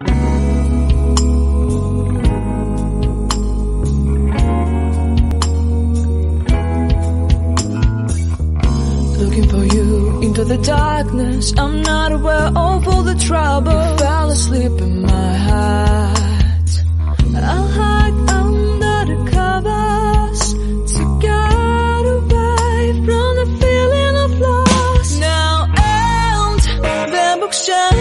Looking for you into the darkness. I'm not aware of all the trouble. You fell asleep in my heart. I'll hide under the covers to get away from the feeling of loss. Now and the bookshelf.